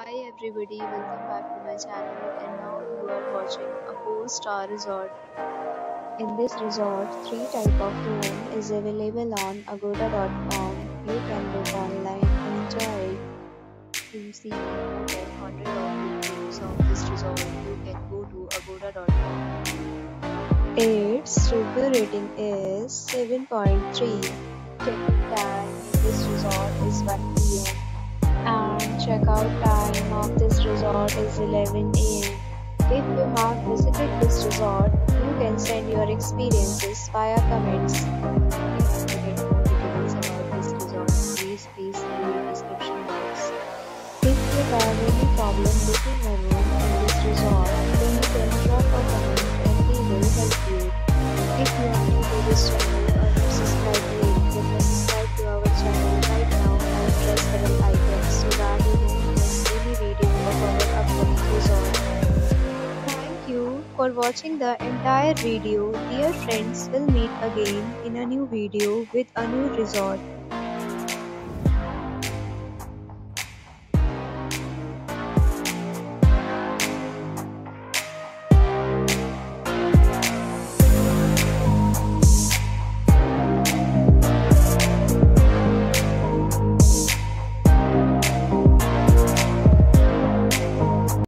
Hi everybody, welcome back to my channel and now you are watching a 4-star resort. In this resort, 3 type of room is available on agoda.com. You can book online and enjoy it. To see more than 100 of reviews of this resort, you can go to agoda.com. Its review rating is 7.3. Check-in time in this resort is 1 pm checkout time of this resort is 11 am. If you have visited this resort, you can send your experiences via comments. If you get more details about this resort, please please see the description box. If you have any problem booking a room in this resort, for watching the entire video. Dear friends, we'll meet again in a new video with a new resort.